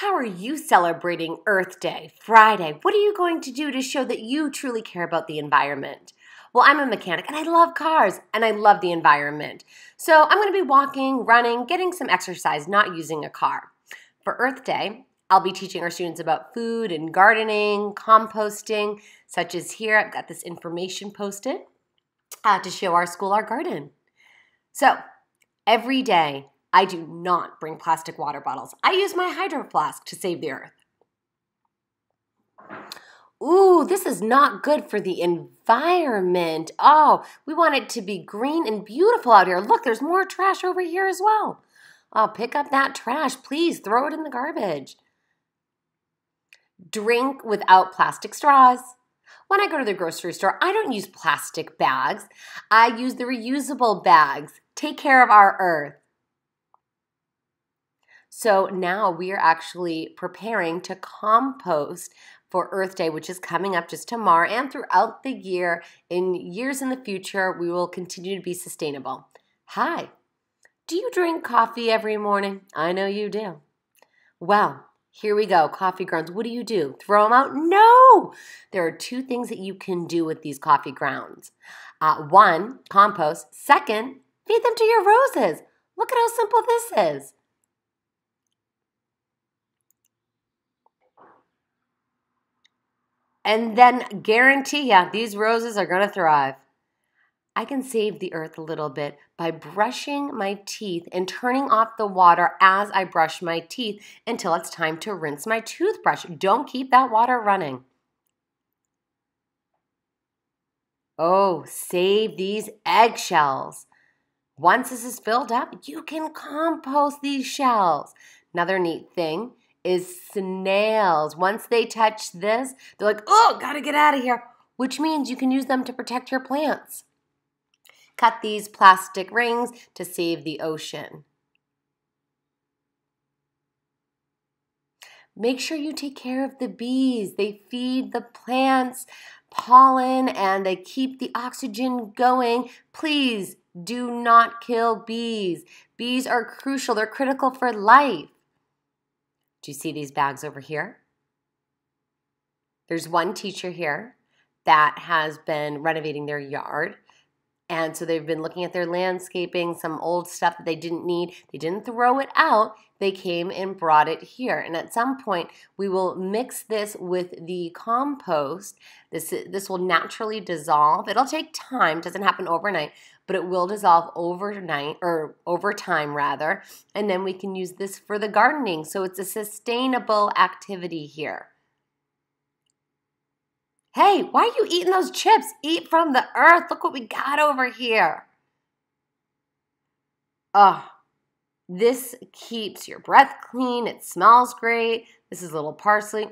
How are you celebrating Earth Day, Friday? What are you going to do to show that you truly care about the environment? Well, I'm a mechanic and I love cars and I love the environment. So I'm going to be walking, running, getting some exercise, not using a car. For Earth Day, I'll be teaching our students about food and gardening, composting, such as here. I've got this information posted uh, to show our school our garden. So every day, I do not bring plastic water bottles. I use my hydro flask to save the earth. Ooh, this is not good for the environment. Oh, we want it to be green and beautiful out here. Look, there's more trash over here as well. Oh, pick up that trash. Please throw it in the garbage. Drink without plastic straws. When I go to the grocery store, I don't use plastic bags. I use the reusable bags. Take care of our earth. So now we are actually preparing to compost for Earth Day, which is coming up just tomorrow and throughout the year. In years in the future, we will continue to be sustainable. Hi, do you drink coffee every morning? I know you do. Well, here we go. Coffee grounds. What do you do? Throw them out? No! There are two things that you can do with these coffee grounds. Uh, one, compost. Second, feed them to your roses. Look at how simple this is. And then guarantee ya these roses are going to thrive. I can save the earth a little bit by brushing my teeth and turning off the water as I brush my teeth until it's time to rinse my toothbrush. Don't keep that water running. Oh, save these eggshells. Once this is filled up, you can compost these shells. Another neat thing is snails. Once they touch this, they're like, oh, gotta get out of here, which means you can use them to protect your plants. Cut these plastic rings to save the ocean. Make sure you take care of the bees. They feed the plants pollen and they keep the oxygen going. Please do not kill bees. Bees are crucial, they're critical for life. Do you see these bags over here? There's one teacher here that has been renovating their yard. And so they've been looking at their landscaping, some old stuff that they didn't need. They didn't throw it out. They came and brought it here. And at some point, we will mix this with the compost. This, this will naturally dissolve. It'll take time, doesn't happen overnight, but it will dissolve overnight or over time rather. And then we can use this for the gardening. So it's a sustainable activity here. Hey, why are you eating those chips? Eat from the earth. Look what we got over here. Oh, this keeps your breath clean. It smells great. This is a little parsley.